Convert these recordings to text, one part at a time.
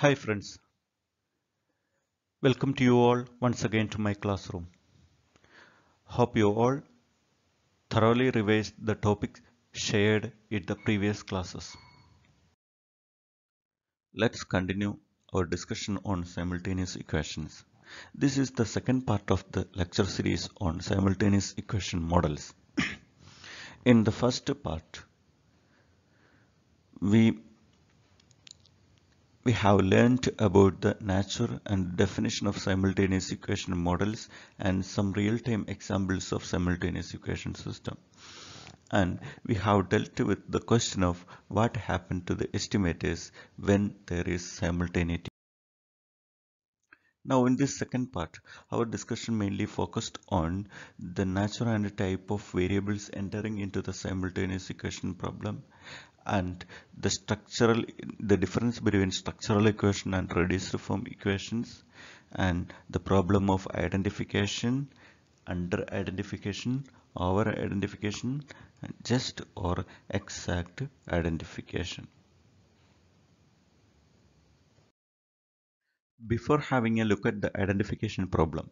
Hi friends, welcome to you all once again to my classroom. Hope you all thoroughly revised the topics shared in the previous classes. Let's continue our discussion on simultaneous equations. This is the second part of the lecture series on simultaneous equation models. in the first part, we we have learned about the nature and definition of simultaneous equation models and some real-time examples of simultaneous equation system. And we have dealt with the question of what happened to the estimators when there is simultaneity. Now in this second part, our discussion mainly focused on the nature and type of variables entering into the simultaneous equation problem and the structural the difference between structural equation and reduced form equations and the problem of identification under identification over identification and just or exact identification. Before having a look at the identification problem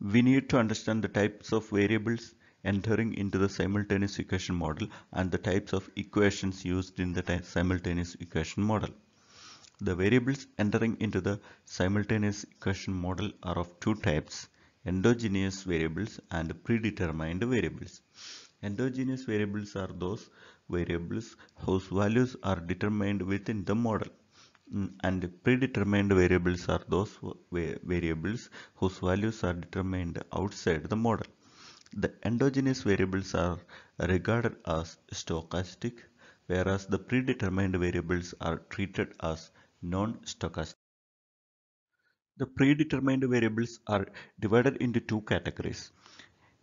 we need to understand the types of variables entering into the simultaneous equation model and the types of equations used in the simultaneous equation model. The variables entering into the simultaneous equation model are of two types, endogenous variables and predetermined variables. Endogenous variables are those variables whose values are determined within the model mm, and predetermined variables are those variables whose values are determined outside the model. The endogenous variables are regarded as stochastic, whereas the predetermined variables are treated as non-stochastic. The predetermined variables are divided into two categories,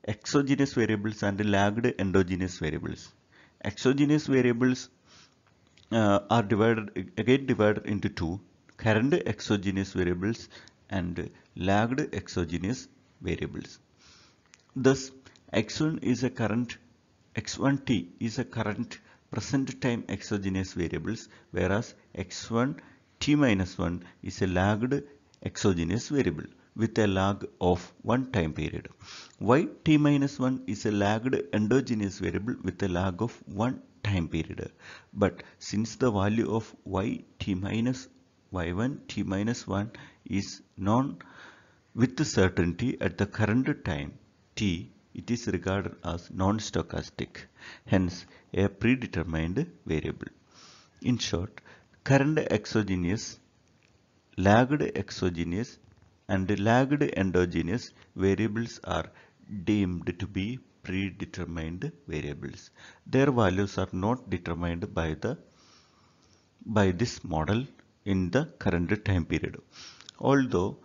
exogenous variables and lagged endogenous variables. Exogenous variables uh, are divided again divided into two, current exogenous variables and lagged exogenous variables. Thus, x1 is a current, x1t is a current present time exogenous variables, whereas x1 t minus 1 is a lagged exogenous variable with a lag of one time period. y t minus 1 is a lagged endogenous variable with a lag of one time period. But since the value of y t minus y1 t minus 1 is known with certainty at the current time, t it is regarded as non-stochastic, hence a predetermined variable. In short, current exogenous, lagged exogenous and lagged endogenous variables are deemed to be predetermined variables. Their values are not determined by the by this model in the current time period. Although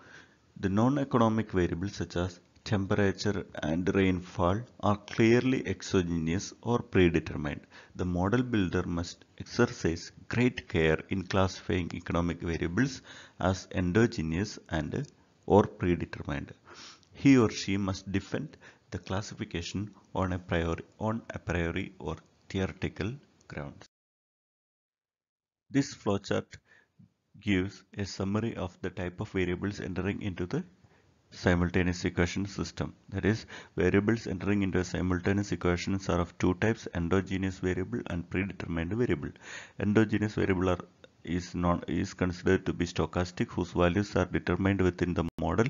the non-economic variables such as temperature and rainfall are clearly exogenous or predetermined. The model builder must exercise great care in classifying economic variables as endogenous and or predetermined. He or she must defend the classification on a priori, on a priori or theoretical grounds. This flowchart gives a summary of the type of variables entering into the simultaneous equation system. That is, variables entering into a simultaneous equations are of two types, endogenous variable and predetermined variable. Endogenous variable are, is, non, is considered to be stochastic, whose values are determined within the model,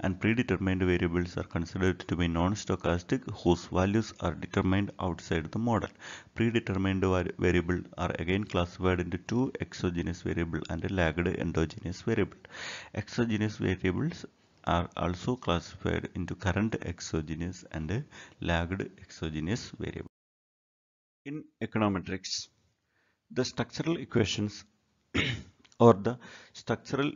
and predetermined variables are considered to be non-stochastic, whose values are determined outside the model. Predetermined variable are again classified into two, exogenous variable and a lagged endogenous variable. Exogenous variables are also classified into current exogenous and lagged exogenous variable. In econometrics, the structural equations or the structural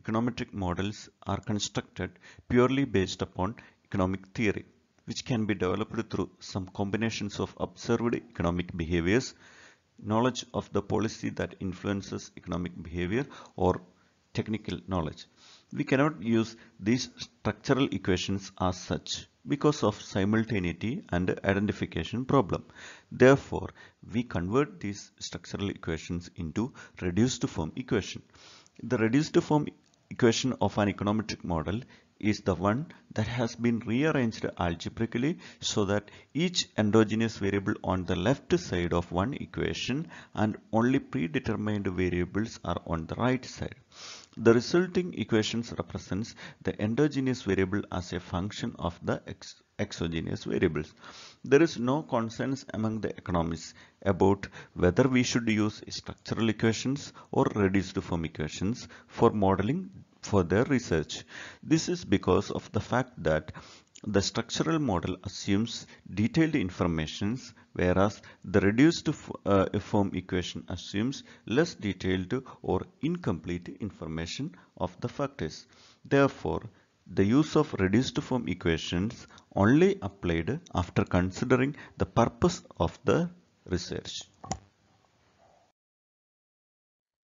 econometric models are constructed purely based upon economic theory, which can be developed through some combinations of observed economic behaviors, knowledge of the policy that influences economic behavior, or technical knowledge. We cannot use these structural equations as such because of simultaneity and identification problem. Therefore, we convert these structural equations into reduced form equation. The reduced form equation of an econometric model is the one that has been rearranged algebraically so that each endogenous variable on the left side of one equation and only predetermined variables are on the right side. The resulting equations represents the endogenous variable as a function of the ex exogenous variables. There is no consensus among the economists about whether we should use structural equations or reduced form equations for modeling for their research. This is because of the fact that the structural model assumes detailed informations whereas the reduced uh, form equation assumes less detailed or incomplete information of the factors. Therefore, the use of reduced form equations only applied after considering the purpose of the research.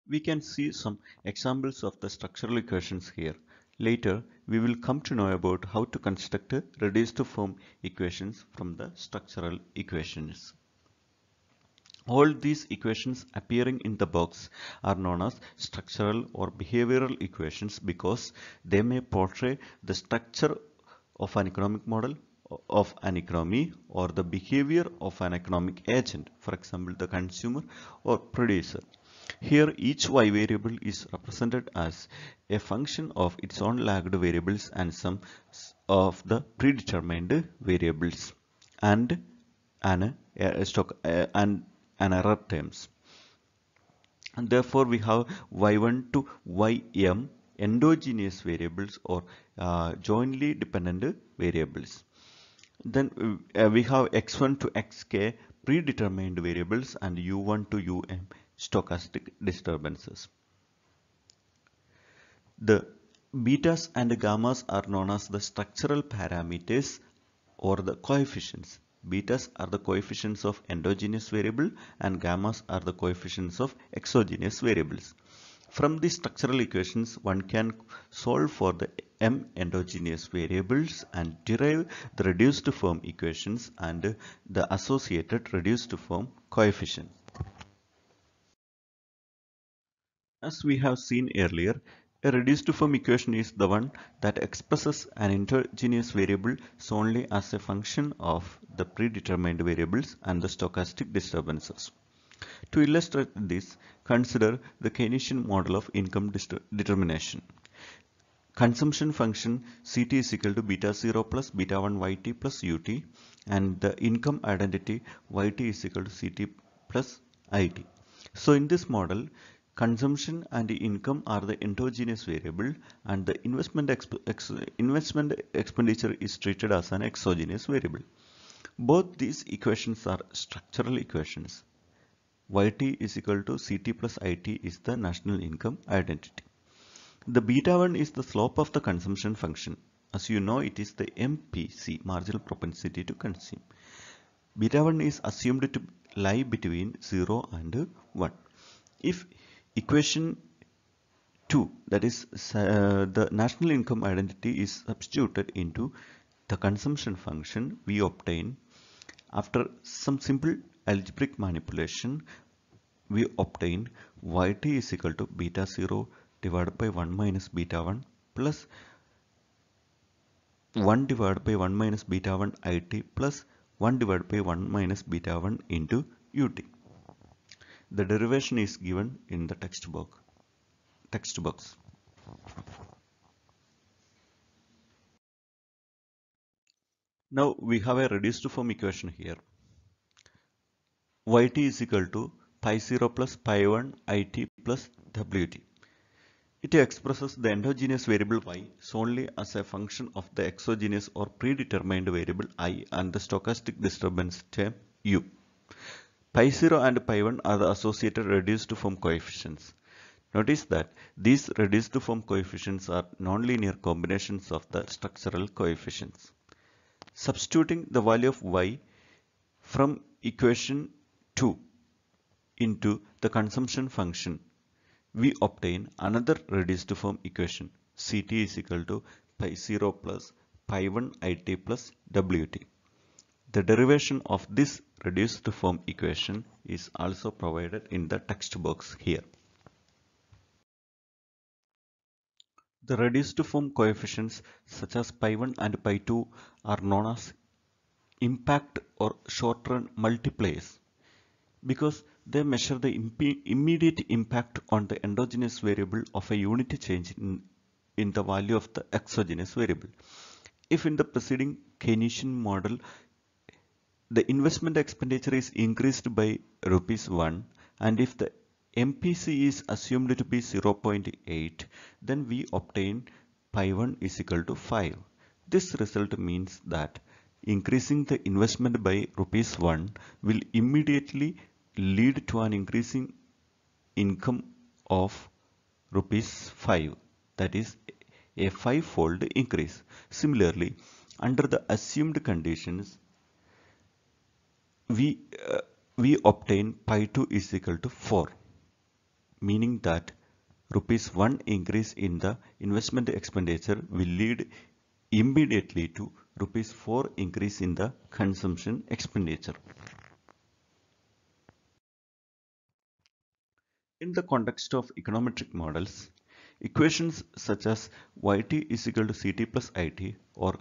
We can see some examples of the structural equations here. Later, we will come to know about how to construct reduced form equations from the structural equations. All these equations appearing in the box are known as structural or behavioral equations because they may portray the structure of an economic model of an economy or the behavior of an economic agent, for example, the consumer or producer. Here each y variable is represented as a function of its own lagged variables and some of the predetermined variables and an uh, stock and an error terms. And therefore we have y1 to ym endogenous variables or uh, jointly dependent variables. Then uh, we have x1 to xk predetermined variables and u1 to um stochastic disturbances. The betas and gammas are known as the structural parameters or the coefficients. Betas are the coefficients of endogenous variable and gammas are the coefficients of exogenous variables. From the structural equations, one can solve for the m endogenous variables and derive the reduced form equations and the associated reduced form coefficient. As we have seen earlier, a reduced form equation is the one that expresses an endogenous variable solely as a function of the predetermined variables and the stochastic disturbances. To illustrate this, consider the Keynesian model of income determination. Consumption function Ct is equal to beta 0 plus beta 1 yt plus ut and the income identity yt is equal to Ct plus it. So in this model, Consumption and income are the endogenous variable and the investment, exp ex investment expenditure is treated as an exogenous variable. Both these equations are structural equations. Yt is equal to Ct plus It is the national income identity. The beta 1 is the slope of the consumption function. As you know, it is the MPC, marginal propensity to consume. Beta 1 is assumed to lie between 0 and 1. If equation 2 that is uh, the national income identity is substituted into the consumption function we obtain after some simple algebraic manipulation we obtain yt is equal to beta 0 divided by 1 minus beta 1 plus 1 divided by 1 minus beta 1 it plus 1 divided by 1 minus beta 1 into ut. The derivation is given in the text box. Text box. Now we have a reduced form equation here. yt is equal to pi 0 plus pi 1 it plus wt. It expresses the endogenous variable y solely as a function of the exogenous or predetermined variable i and the stochastic disturbance term u. Pi 0 and pi 1 are the associated reduced form coefficients. Notice that these reduced form coefficients are nonlinear combinations of the structural coefficients. Substituting the value of y from equation 2 into the consumption function, we obtain another reduced form equation. Ct is equal to pi 0 plus pi 1 it plus wt. The derivation of this reduced form equation is also provided in the text box here. The reduced form coefficients such as pi1 and pi2 are known as impact or short-run multipliers because they measure the immediate impact on the endogenous variable of a unit change in, in the value of the exogenous variable. If in the preceding Keynesian model the investment expenditure is increased by rupees 1 and if the MPC is assumed to be 0.8 then we obtain pi 1 is equal to 5. This result means that increasing the investment by rupees 1 will immediately lead to an increasing income of rupees 5 that is a five-fold increase. Similarly, under the assumed conditions, we, uh, we obtain pi 2 is equal to 4, meaning that rupees 1 increase in the investment expenditure will lead immediately to rupees 4 increase in the consumption expenditure. In the context of econometric models, equations such as yt is equal to ct plus it or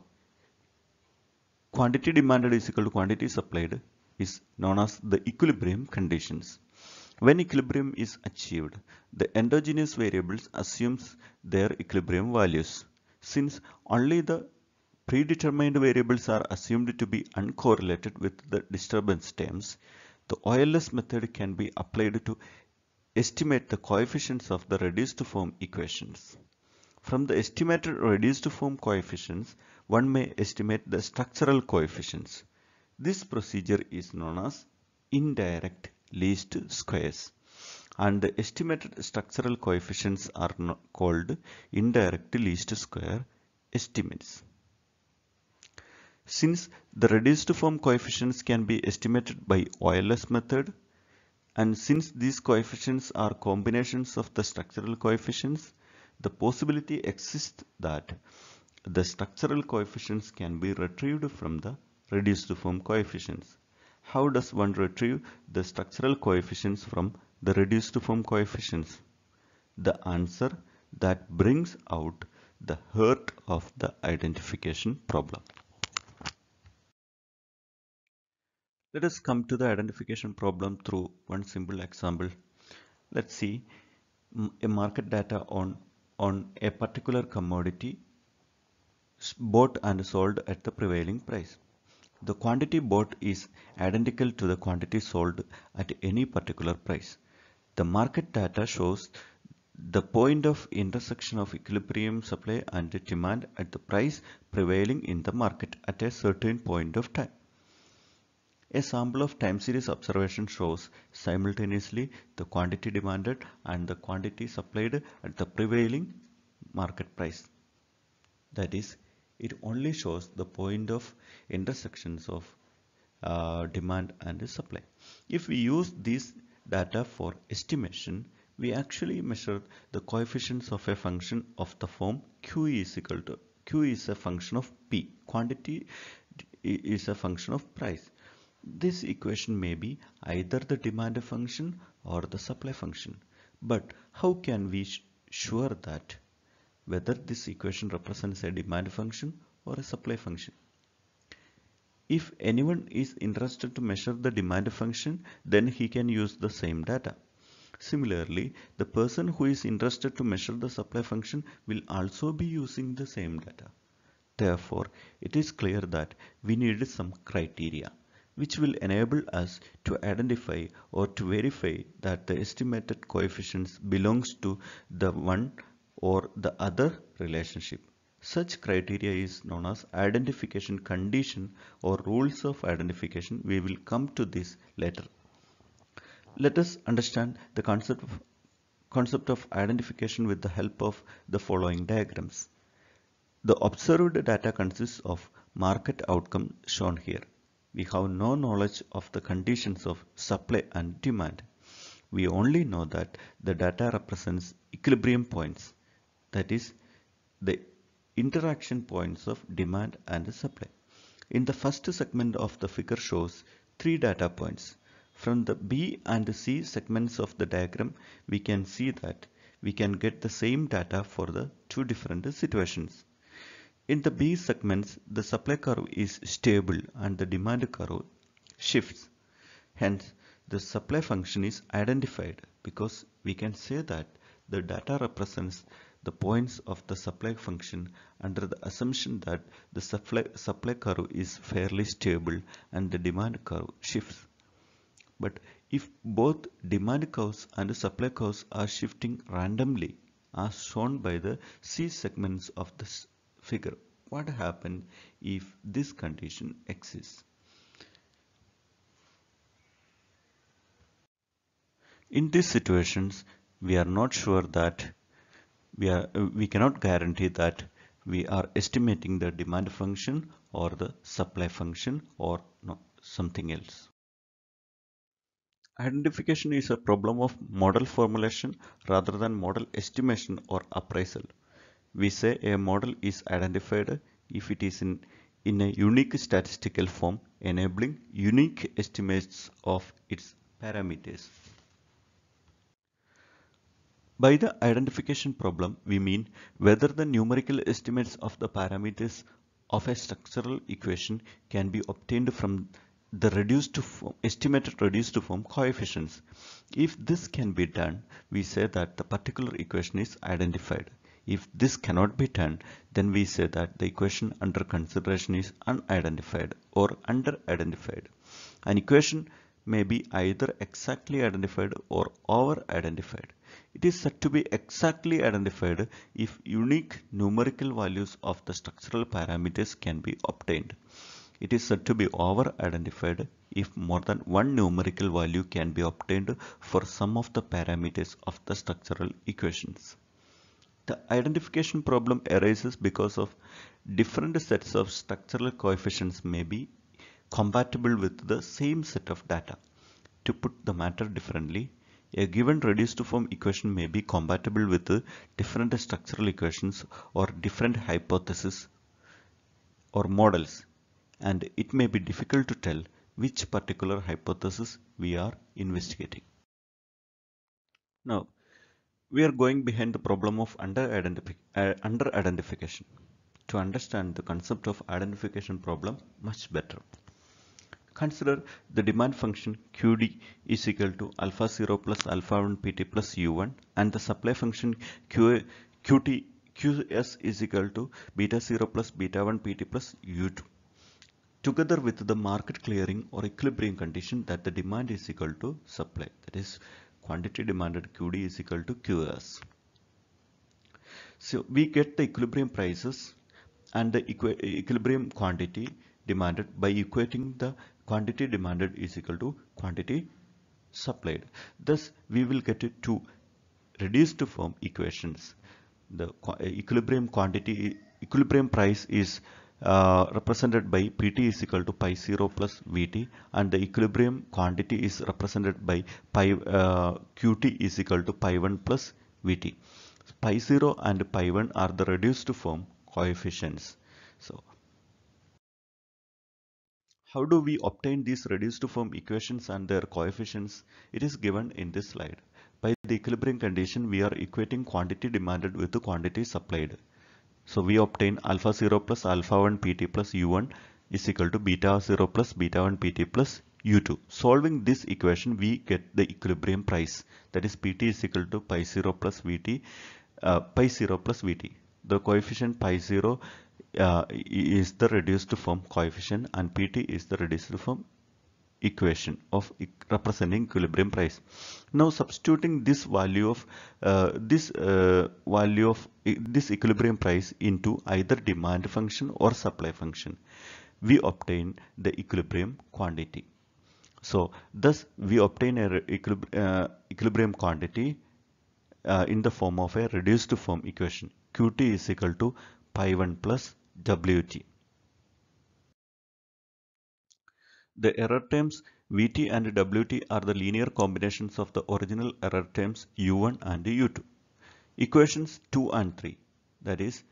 quantity demanded is equal to quantity supplied is known as the equilibrium conditions. When equilibrium is achieved, the endogenous variables assumes their equilibrium values. Since only the predetermined variables are assumed to be uncorrelated with the disturbance terms, the OLS method can be applied to estimate the coefficients of the reduced form equations. From the estimated reduced form coefficients, one may estimate the structural coefficients. This procedure is known as indirect least squares and the estimated structural coefficients are called indirect least square estimates. Since the reduced form coefficients can be estimated by OLS method, and since these coefficients are combinations of the structural coefficients, the possibility exists that the structural coefficients can be retrieved from the reduced form coefficients. How does one retrieve the structural coefficients from the reduced to form coefficients? The answer that brings out the heart of the identification problem. Let us come to the identification problem through one simple example. Let's see a market data on, on a particular commodity bought and sold at the prevailing price. The quantity bought is identical to the quantity sold at any particular price. The market data shows the point of intersection of equilibrium supply and demand at the price prevailing in the market at a certain point of time. A sample of time series observation shows simultaneously the quantity demanded and the quantity supplied at the prevailing market price. That is, it only shows the point of intersections of uh, demand and supply. If we use these data for estimation, we actually measure the coefficients of a function of the form q is equal to q is a function of p quantity is a function of price this equation may be either the demand function or the supply function. But how can we sure that whether this equation represents a demand function or a supply function? If anyone is interested to measure the demand function, then he can use the same data. Similarly, the person who is interested to measure the supply function will also be using the same data. Therefore, it is clear that we need some criteria which will enable us to identify or to verify that the estimated coefficients belongs to the one or the other relationship. Such criteria is known as identification condition or rules of identification. We will come to this later. Let us understand the concept of, concept of identification with the help of the following diagrams. The observed data consists of market outcome shown here we have no knowledge of the conditions of supply and demand. We only know that the data represents equilibrium points, that is, the interaction points of demand and supply. In the first segment of the figure shows three data points. From the B and C segments of the diagram, we can see that we can get the same data for the two different situations. In the B segments, the supply curve is stable and the demand curve shifts. Hence, the supply function is identified because we can say that the data represents the points of the supply function under the assumption that the supply, supply curve is fairly stable and the demand curve shifts. But if both demand curves and supply curves are shifting randomly as shown by the C segments of this figure, what happens if this condition exists? In these situations, we are not sure that we are we cannot guarantee that we are estimating the demand function or the supply function or no, something else. Identification is a problem of model formulation rather than model estimation or appraisal. We say a model is identified if it is in, in a unique statistical form enabling unique estimates of its parameters. By the identification problem, we mean whether the numerical estimates of the parameters of a structural equation can be obtained from the reduced form, estimated reduced form coefficients. If this can be done, we say that the particular equation is identified. If this cannot be done, then we say that the equation under consideration is unidentified or under-identified. An equation may be either exactly identified or over-identified. It is said to be exactly identified if unique numerical values of the structural parameters can be obtained. It is said to be over-identified if more than one numerical value can be obtained for some of the parameters of the structural equations. The identification problem arises because of different sets of structural coefficients may be compatible with the same set of data. To put the matter differently, a given reduced form equation may be compatible with different structural equations or different hypotheses or models and it may be difficult to tell which particular hypothesis we are investigating. Now, we are going behind the problem of under-identification uh, under -identification to understand the concept of identification problem much better. Consider the demand function Qd is equal to alpha 0 plus alpha 1 pt plus u1 and the supply function Q, Qt Qs is equal to beta 0 plus beta 1 pt plus u2 together with the market clearing or equilibrium condition that the demand is equal to supply that is quantity demanded Qd is equal to Qs. So we get the equilibrium prices and the equilibrium quantity demanded by equating the quantity demanded is equal to quantity supplied. Thus, we will get two reduced form equations. The equilibrium quantity, equilibrium price is uh, represented by Pt is equal to pi 0 plus Vt and the equilibrium quantity is represented by pi uh, Qt is equal to pi 1 plus Vt. Pi 0 and pi 1 are the reduced form coefficients. So how do we obtain these reduced form equations and their coefficients? It is given in this slide. By the equilibrium condition, we are equating quantity demanded with the quantity supplied. So we obtain alpha 0 plus alpha 1 pt plus u1 is equal to beta 0 plus beta 1 pt plus u2. Solving this equation, we get the equilibrium price. That is pt is equal to pi 0 plus vt, uh, pi 0 plus vt. The coefficient pi 0 uh, is the reduced form coefficient and Pt is the reduced form equation of representing equilibrium price. Now substituting this value of uh, this uh, value of this equilibrium price into either demand function or supply function, we obtain the equilibrium quantity. So thus we obtain a equilib uh, equilibrium quantity uh, in the form of a reduced form equation. Qt is equal to pi 1 plus Wt. The error terms Vt and Wt are the linear combinations of the original error terms u1 and u2. Equations 2 and 3 that is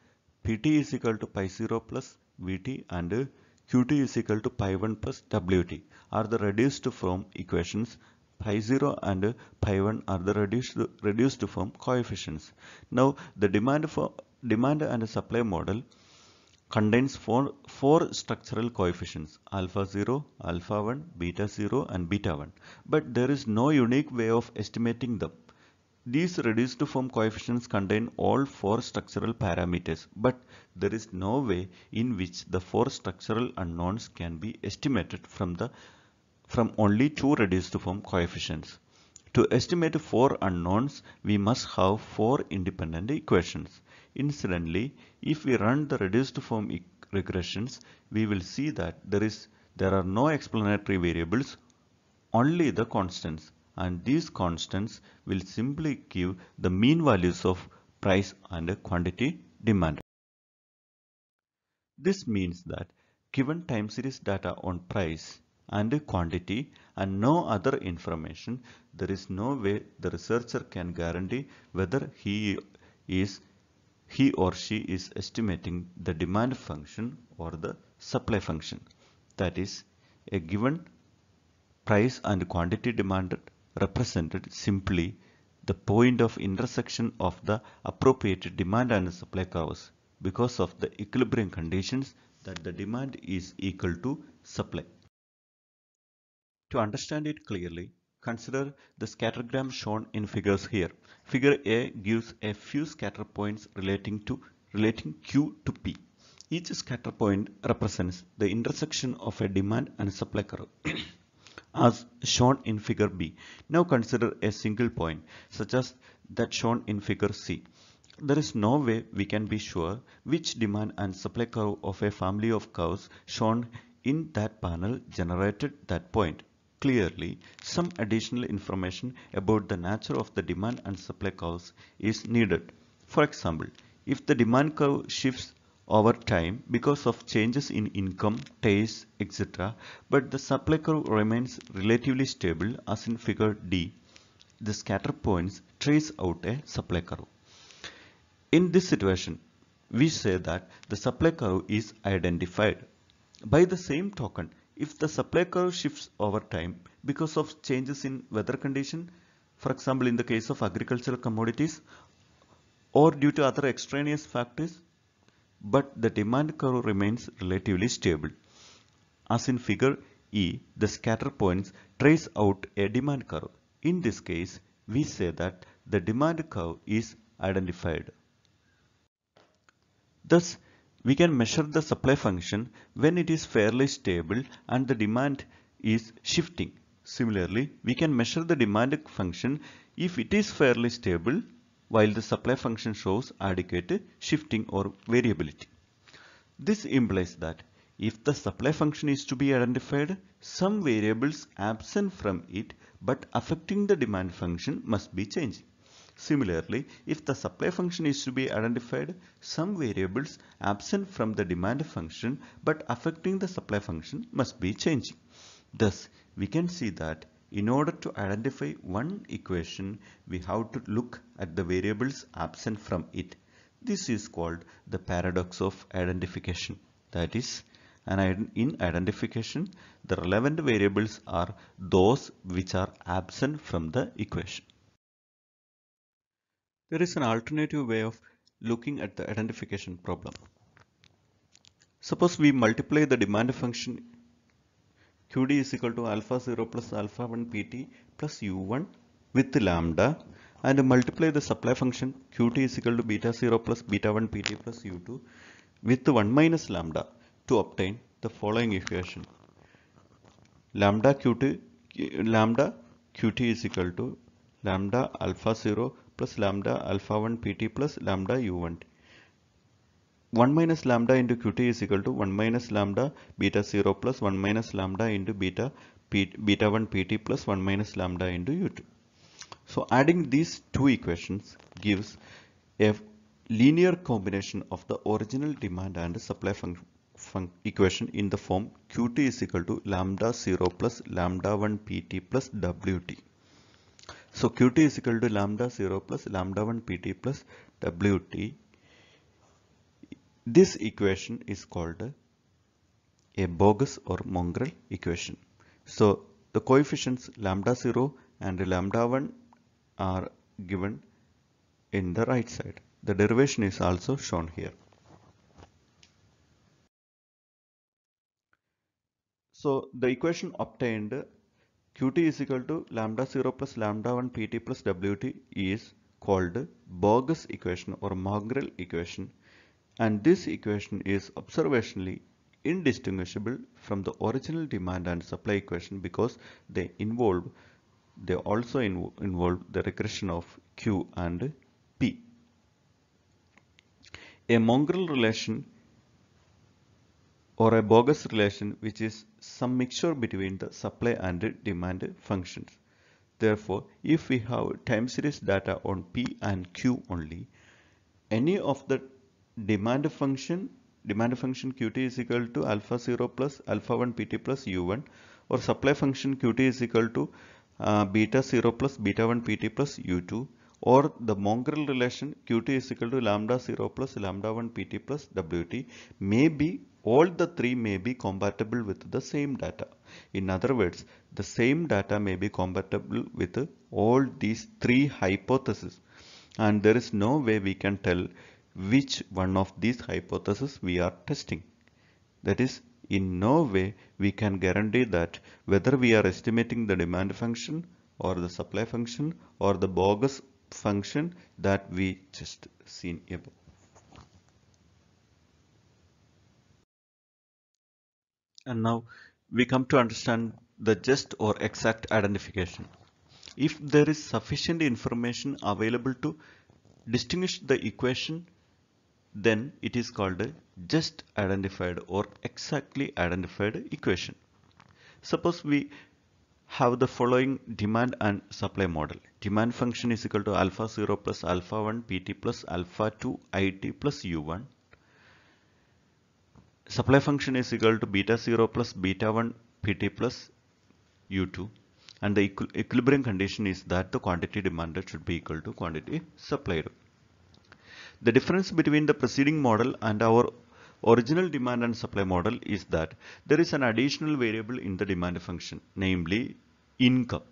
Pt is equal to pi 0 plus Vt and Qt is equal to pi 1 plus Wt are the reduced form equations pi 0 and pi 1 are the reduced, reduced form coefficients. Now the demand for demand and supply model contains four, four structural coefficients alpha 0, alpha 1, beta 0 and beta 1 but there is no unique way of estimating them. These reduced form coefficients contain all four structural parameters but there is no way in which the four structural unknowns can be estimated from the from only two reduced form coefficients. To estimate four unknowns we must have four independent equations. Incidentally, if we run the reduced form e regressions, we will see that there is there are no explanatory variables, only the constants and these constants will simply give the mean values of price and quantity demanded. This means that given time series data on price and quantity and no other information, there is no way the researcher can guarantee whether he is he or she is estimating the demand function or the supply function. That is, a given price and quantity demanded represented simply the point of intersection of the appropriate demand and supply curves because of the equilibrium conditions that the demand is equal to supply. To understand it clearly, Consider the scattergram shown in figures here. Figure A gives a few scatter points relating to relating Q to P. Each scatter point represents the intersection of a demand and supply curve as shown in figure B. Now consider a single point such as that shown in figure C. There is no way we can be sure which demand and supply curve of a family of curves shown in that panel generated that point. Clearly, some additional information about the nature of the demand and supply curves is needed. For example, if the demand curve shifts over time because of changes in income, taste, etc. but the supply curve remains relatively stable as in figure D, the scatter points trace out a supply curve. In this situation, we say that the supply curve is identified. By the same token, if the supply curve shifts over time because of changes in weather condition, for example in the case of agricultural commodities or due to other extraneous factors, but the demand curve remains relatively stable. As in figure E, the scatter points trace out a demand curve. In this case, we say that the demand curve is identified. Thus, we can measure the supply function when it is fairly stable and the demand is shifting. Similarly, we can measure the demand function if it is fairly stable while the supply function shows adequate shifting or variability. This implies that if the supply function is to be identified, some variables absent from it but affecting the demand function must be changed. Similarly, if the supply function is to be identified, some variables absent from the demand function but affecting the supply function must be changing. Thus, we can see that in order to identify one equation, we have to look at the variables absent from it. This is called the paradox of identification. That is, in identification, the relevant variables are those which are absent from the equation. There is an alternative way of looking at the identification problem. Suppose we multiply the demand function qd is equal to alpha 0 plus alpha 1 pt plus u1 with lambda and multiply the supply function qt is equal to beta 0 plus beta 1 pt plus u2 with 1 minus lambda to obtain the following equation. Lambda qt lambda qt is equal to lambda alpha 0 plus lambda alpha 1 pt plus lambda u1. 1 minus lambda into qt is equal to 1 minus lambda beta 0 plus 1 minus lambda into beta p, beta 1 pt plus 1 minus lambda into u2. So adding these two equations gives a linear combination of the original demand and supply function equation in the form qt is equal to lambda 0 plus lambda 1 pt plus wt. So Qt is equal to lambda 0 plus lambda 1 Pt plus Wt. This equation is called a bogus or mongrel equation. So the coefficients lambda 0 and lambda 1 are given in the right side. The derivation is also shown here. So the equation obtained qt is equal to lambda 0 plus lambda 1 pt plus wt is called Bogus equation or Mongrel equation and this equation is observationally indistinguishable from the original demand and supply equation because they involve they also inv involve the regression of q and p. A mongrel relation or a bogus relation which is some mixture between the supply and demand functions. Therefore, if we have time series data on P and Q only, any of the demand function demand function qt is equal to alpha 0 plus alpha 1 pt plus u1 or supply function qt is equal to uh, beta 0 plus beta 1 pt plus u2 or the mongrel relation qt is equal to lambda 0 plus lambda 1 pt plus wt may be all the three may be compatible with the same data. In other words, the same data may be compatible with all these three hypotheses and there is no way we can tell which one of these hypotheses we are testing. That is, in no way we can guarantee that whether we are estimating the demand function or the supply function or the bogus function that we just seen above. And now we come to understand the just or exact identification. If there is sufficient information available to distinguish the equation, then it is called a just identified or exactly identified equation. Suppose we have the following demand and supply model. Demand function is equal to alpha 0 plus alpha 1 pt plus alpha 2 it plus u1 supply function is equal to beta 0 plus beta 1 pt plus u2 and the equilibrium condition is that the quantity demanded should be equal to quantity supplied. The difference between the preceding model and our original demand and supply model is that there is an additional variable in the demand function namely income.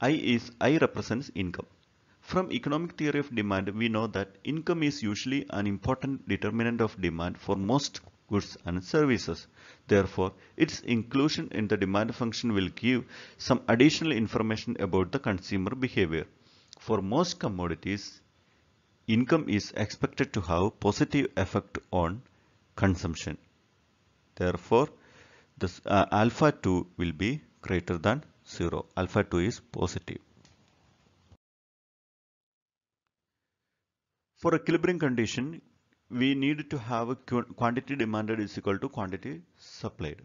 I is I represents income. From economic theory of demand, we know that income is usually an important determinant of demand for most goods and services. Therefore, its inclusion in the demand function will give some additional information about the consumer behavior. For most commodities, income is expected to have positive effect on consumption. Therefore, this uh, alpha 2 will be greater than 0. Alpha 2 is positive. For a equilibrium condition, we need to have a quantity demanded is equal to quantity supplied.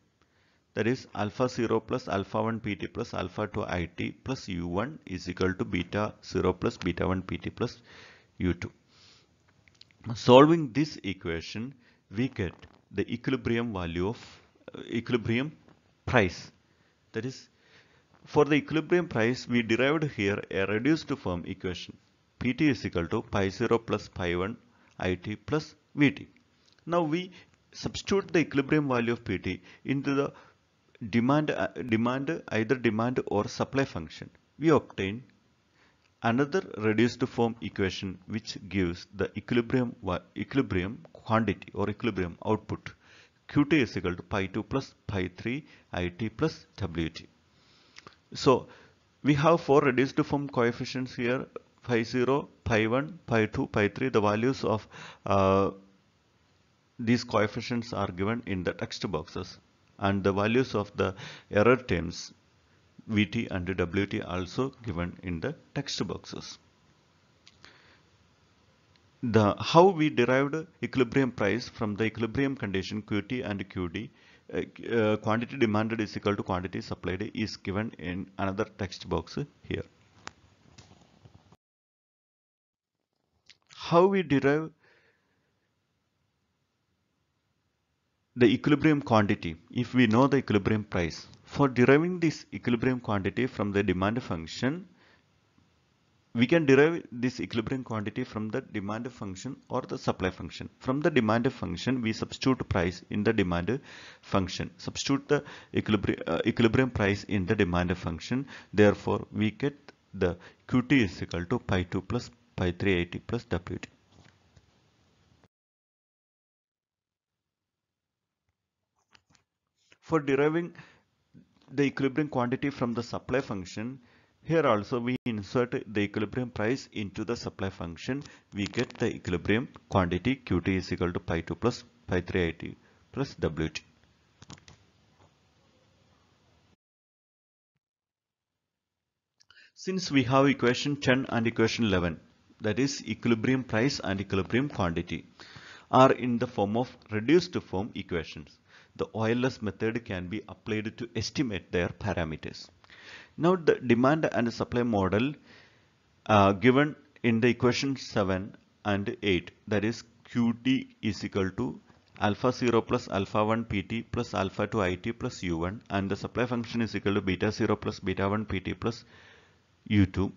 That is alpha 0 plus alpha 1 pt plus alpha 2 it plus u1 is equal to beta 0 plus beta 1 pt plus u2. Solving this equation, we get the equilibrium value of uh, equilibrium price. That is, for the equilibrium price, we derived here a reduced form equation. Pt is equal to pi 0 plus pi 1 it plus Vt. Now we substitute the equilibrium value of Pt into the demand, uh, demand either demand or supply function. We obtain another reduced form equation which gives the equilibrium equilibrium quantity or equilibrium output qt is equal to pi 2 plus pi 3 it plus wt. So we have four reduced form coefficients here pi 0, pi 1, pi 2, pi 3, the values of uh, these coefficients are given in the text boxes and the values of the error terms Vt and Wt also given in the text boxes. The how we derived equilibrium price from the equilibrium condition Qt and Qd uh, uh, quantity demanded is equal to quantity supplied is given in another text box here. How we derive the equilibrium quantity if we know the equilibrium price. For deriving this equilibrium quantity from the demand function, we can derive this equilibrium quantity from the demand function or the supply function. From the demand function, we substitute price in the demand function. Substitute the equilibrium, uh, equilibrium price in the demand function. Therefore, we get the Qt is equal to pi 2 plus pi 380 plus Wt. For deriving the equilibrium quantity from the supply function, here also we insert the equilibrium price into the supply function. We get the equilibrium quantity Qt is equal to pi 2 plus pi 380 plus Wt. Since we have equation 10 and equation 11, that is equilibrium price and equilibrium quantity, are in the form of reduced form equations. The OLS method can be applied to estimate their parameters. Now the demand and supply model uh, given in the equation 7 and 8 that is Qt is equal to alpha 0 plus alpha 1 pt plus alpha 2 it plus u1 and the supply function is equal to beta 0 plus beta 1 pt plus u2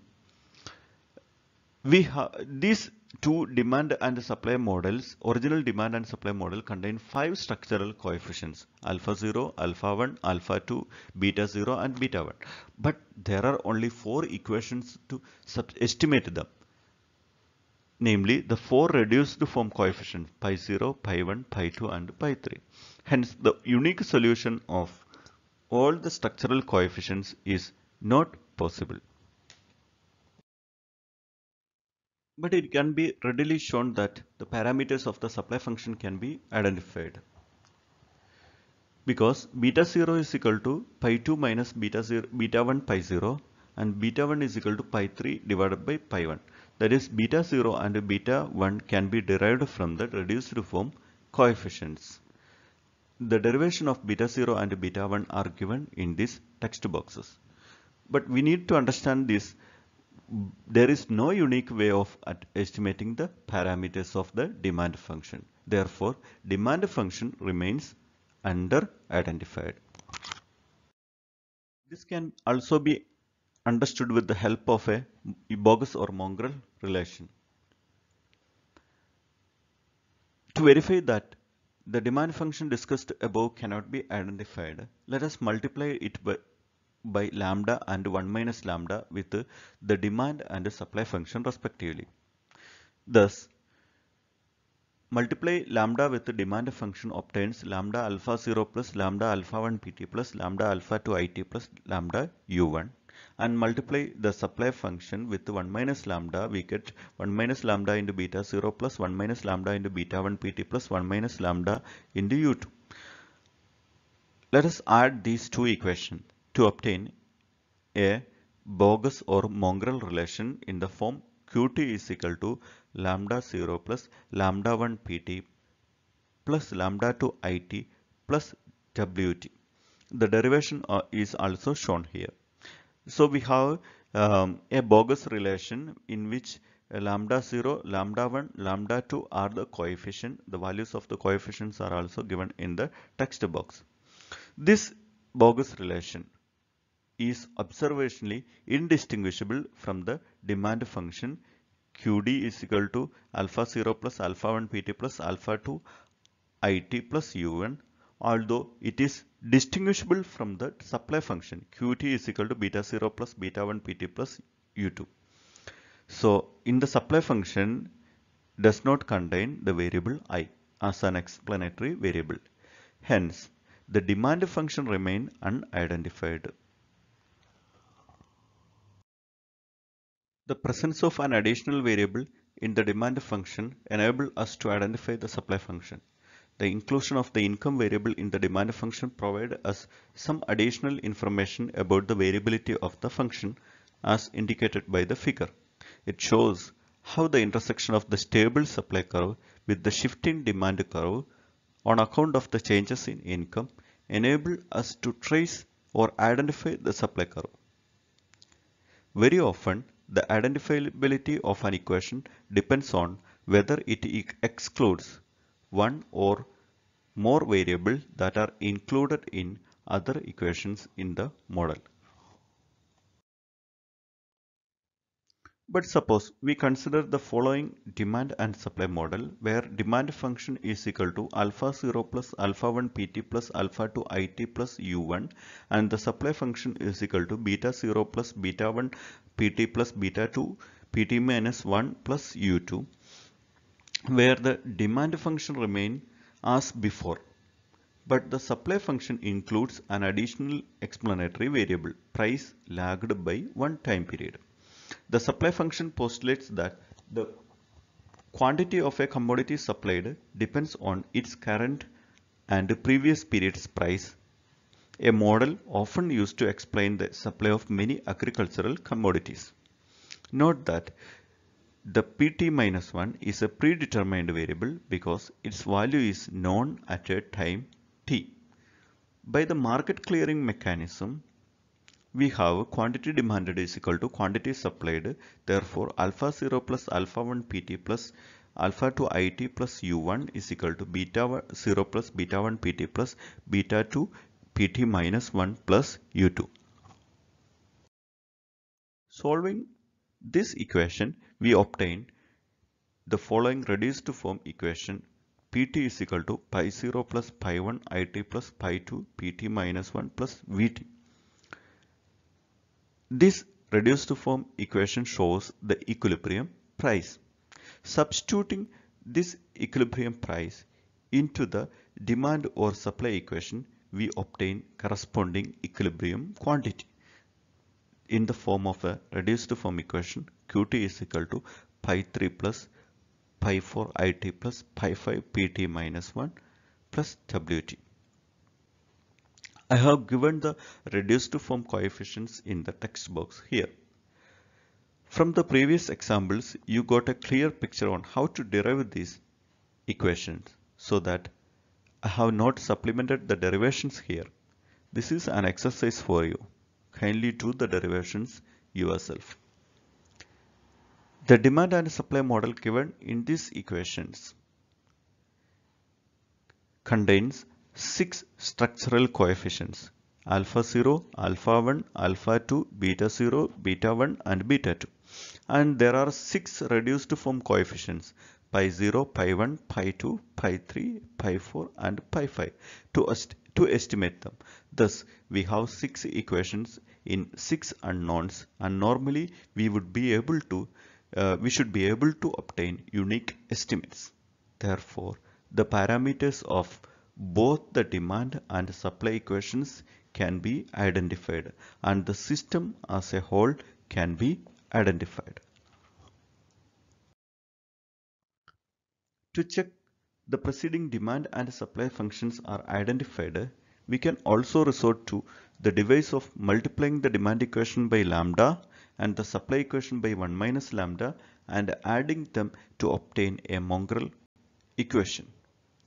we have these two demand and supply models original demand and supply model contain five structural coefficients alpha 0 alpha 1 alpha 2 beta 0 and beta 1 but there are only four equations to estimate them. Namely the four reduced form coefficients pi 0 pi 1 pi 2 and pi 3 hence the unique solution of all the structural coefficients is not possible but it can be readily shown that the parameters of the supply function can be identified. Because beta 0 is equal to pi 2 minus beta 0 beta 1 pi 0 and beta 1 is equal to pi 3 divided by pi 1 that is beta 0 and beta 1 can be derived from the reduced form coefficients. The derivation of beta 0 and beta 1 are given in these text boxes. But we need to understand this there is no unique way of estimating the parameters of the demand function. Therefore, demand function remains under identified. This can also be understood with the help of a bogus or mongrel relation. To verify that the demand function discussed above cannot be identified, let us multiply it by by lambda and 1 minus lambda with the demand and supply function respectively. Thus, multiply lambda with the demand function obtains lambda alpha 0 plus lambda alpha 1 pt plus lambda alpha 2 it plus lambda u1 and multiply the supply function with 1 minus lambda we get 1 minus lambda into beta 0 plus 1 minus lambda into beta 1 pt plus 1 minus lambda into u2. Let us add these two equations to obtain a bogus or mongrel relation in the form qt is equal to lambda 0 plus lambda 1 pt plus lambda 2 it plus wt. The derivation uh, is also shown here. So we have um, a bogus relation in which lambda 0, lambda 1, lambda 2 are the coefficient. The values of the coefficients are also given in the text box. This bogus relation is observationally indistinguishable from the demand function. Qd is equal to alpha 0 plus alpha 1 pt plus alpha 2 it plus un although it is distinguishable from the supply function. Qt is equal to beta 0 plus beta 1 pt plus u2 so in the supply function does not contain the variable i as an explanatory variable. Hence the demand function remain unidentified The presence of an additional variable in the demand function enable us to identify the supply function. The inclusion of the income variable in the demand function provide us some additional information about the variability of the function as indicated by the figure. It shows how the intersection of the stable supply curve with the shifting demand curve on account of the changes in income enable us to trace or identify the supply curve. Very often the identifiability of an equation depends on whether it excludes one or more variables that are included in other equations in the model. But suppose we consider the following demand and supply model where demand function is equal to alpha 0 plus alpha 1 pt plus alpha 2 it plus u1 and the supply function is equal to beta 0 plus beta 1 pt plus beta 2 pt minus 1 plus u2 where the demand function remain as before but the supply function includes an additional explanatory variable price lagged by one time period. The supply function postulates that the quantity of a commodity supplied depends on its current and previous period's price, a model often used to explain the supply of many agricultural commodities. Note that the pt minus 1 is a predetermined variable because its value is known at a time t. By the market clearing mechanism, we have quantity demanded is equal to quantity supplied. Therefore, alpha 0 plus alpha 1 pt plus alpha 2 it plus u1 is equal to beta 0 plus beta 1 pt plus beta 2 pt minus 1 plus u2. Solving this equation, we obtain the following reduced to form equation pt is equal to pi 0 plus pi 1 it plus pi 2 pt minus 1 plus vt. This reduced form equation shows the equilibrium price. Substituting this equilibrium price into the demand or supply equation, we obtain corresponding equilibrium quantity in the form of a reduced form equation qt is equal to pi 3 plus pi 4 it plus pi 5 pt minus 1 plus wt. I have given the reduced form coefficients in the text box here. From the previous examples, you got a clear picture on how to derive these equations so that I have not supplemented the derivations here. This is an exercise for you. Kindly do the derivations yourself. The demand and supply model given in these equations contains six structural coefficients alpha 0, alpha 1, alpha 2, beta 0, beta 1 and beta 2 and there are six reduced form coefficients pi 0, pi 1, pi 2, pi 3, pi 4 and pi 5 to, est to estimate them. Thus we have six equations in six unknowns and normally we would be able to uh, we should be able to obtain unique estimates. Therefore, the parameters of both the demand and supply equations can be identified and the system as a whole can be identified. To check the preceding demand and supply functions are identified, we can also resort to the device of multiplying the demand equation by lambda and the supply equation by 1 minus lambda and adding them to obtain a mongrel equation.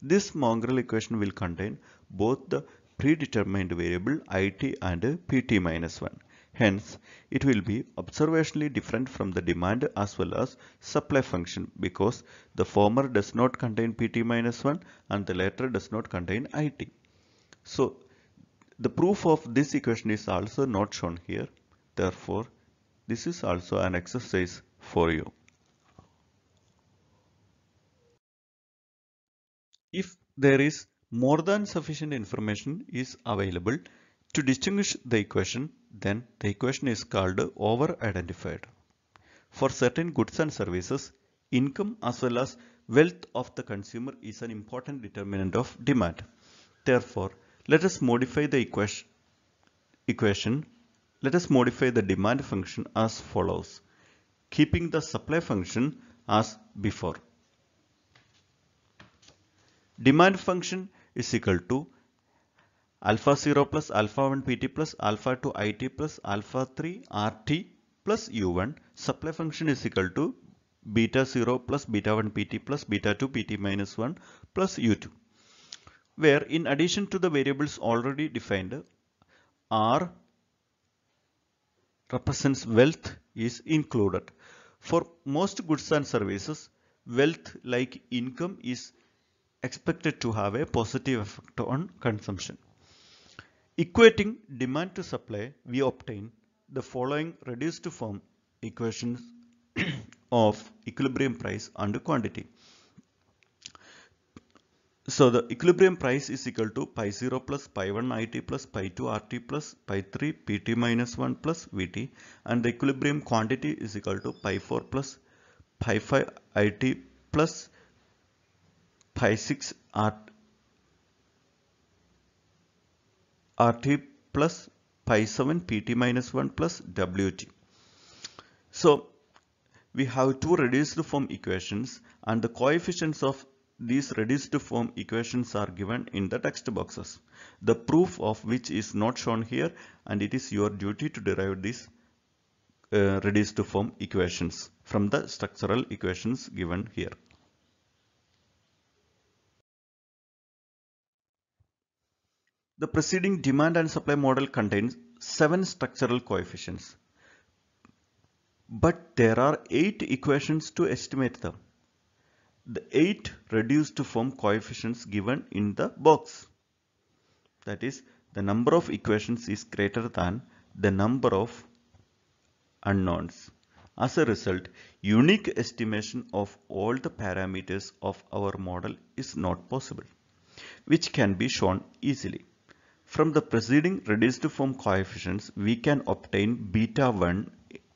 This mongrel equation will contain both the predetermined variable it and pt minus 1. Hence, it will be observationally different from the demand as well as supply function because the former does not contain pt minus 1 and the latter does not contain it. So, the proof of this equation is also not shown here. Therefore, this is also an exercise for you. If there is more than sufficient information is available to distinguish the equation, then the equation is called over-identified. For certain goods and services, income as well as wealth of the consumer is an important determinant of demand. Therefore, let us modify the equation, equation let us modify the demand function as follows, keeping the supply function as before. Demand function is equal to alpha 0 plus alpha 1 pt plus alpha 2 it plus alpha 3 rt plus u1. Supply function is equal to beta 0 plus beta 1 pt plus beta 2 pt minus 1 plus u2 where in addition to the variables already defined r represents wealth is included. For most goods and services, wealth like income is expected to have a positive effect on consumption. Equating demand to supply, we obtain the following reduced form equations of equilibrium price and quantity. So the equilibrium price is equal to pi 0 plus pi 1 it plus pi 2 rt plus pi 3 pt minus 1 plus vt and the equilibrium quantity is equal to pi 4 plus pi 5 it plus pi 6 rt, rt plus pi 7 pt minus 1 plus wt. So we have two reduced form equations and the coefficients of these reduced form equations are given in the text boxes. The proof of which is not shown here and it is your duty to derive these uh, reduced form equations from the structural equations given here. The preceding demand and supply model contains seven structural coefficients. But there are eight equations to estimate them the 8 reduced to form coefficients given in the box. That is, the number of equations is greater than the number of unknowns. As a result, unique estimation of all the parameters of our model is not possible, which can be shown easily. From the preceding reduced form coefficients, we can obtain beta 1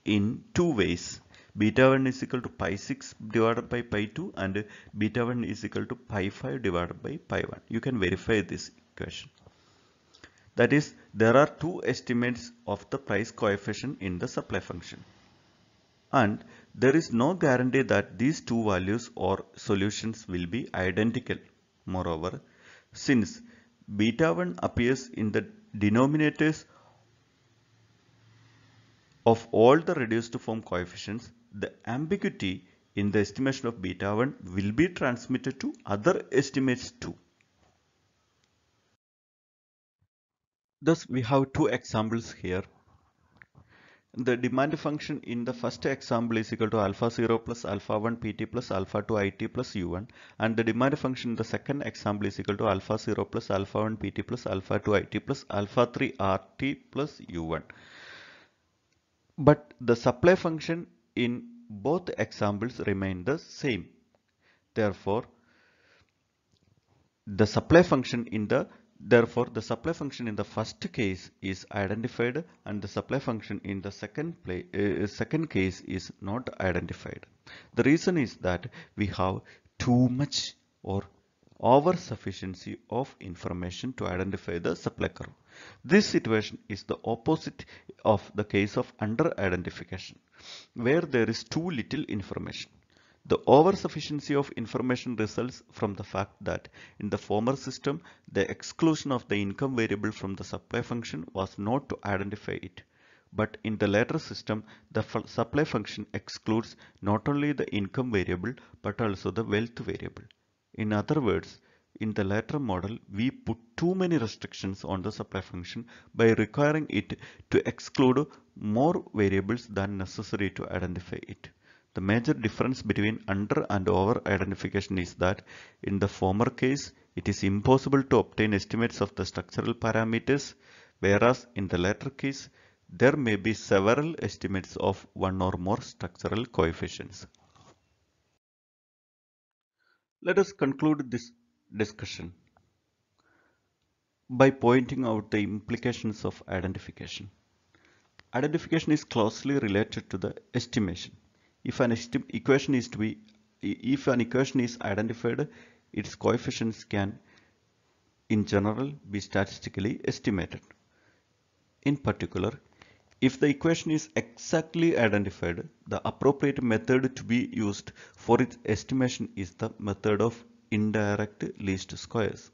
in two ways beta 1 is equal to pi 6 divided by pi 2 and beta 1 is equal to pi 5 divided by pi 1. You can verify this equation. That is, there are two estimates of the price coefficient in the supply function. And there is no guarantee that these two values or solutions will be identical. Moreover, since beta 1 appears in the denominators of all the reduced form coefficients, the ambiguity in the estimation of beta 1 will be transmitted to other estimates too. Thus, we have two examples here. The demand function in the first example is equal to alpha 0 plus alpha 1 pt plus alpha 2 it plus u1 and the demand function in the second example is equal to alpha 0 plus alpha 1 pt plus alpha 2 it plus alpha 3 rt plus u1. But the supply function in both examples remain the same. Therefore, the supply function in the therefore the supply function in the first case is identified and the supply function in the second play, uh, second case is not identified. The reason is that we have too much or over sufficiency of information to identify the supply curve. This situation is the opposite of the case of under identification, where there is too little information. The oversufficiency of information results from the fact that in the former system, the exclusion of the income variable from the supply function was not to identify it. But in the latter system, the supply function excludes not only the income variable, but also the wealth variable. In other words, in the latter model, we put too many restrictions on the supply function by requiring it to exclude more variables than necessary to identify it. The major difference between under and over identification is that in the former case, it is impossible to obtain estimates of the structural parameters, whereas in the latter case, there may be several estimates of one or more structural coefficients. Let us conclude this discussion by pointing out the implications of identification. Identification is closely related to the estimation. If an equation is to be if an equation is identified, its coefficients can in general be statistically estimated. In particular, if the equation is exactly identified, the appropriate method to be used for its estimation is the method of indirect least squares.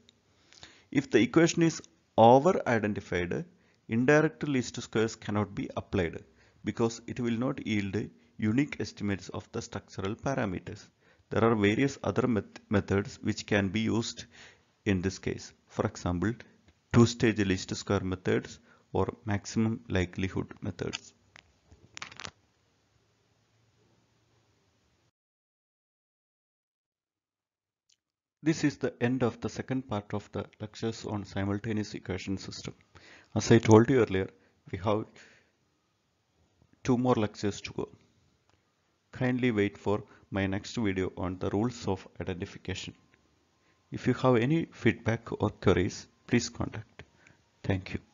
If the equation is over identified, indirect least squares cannot be applied because it will not yield unique estimates of the structural parameters. There are various other met methods which can be used in this case. For example, two-stage least square methods or maximum likelihood methods. This is the end of the second part of the lectures on simultaneous equation system. As I told you earlier, we have two more lectures to go. Kindly wait for my next video on the rules of identification. If you have any feedback or queries, please contact. Thank you.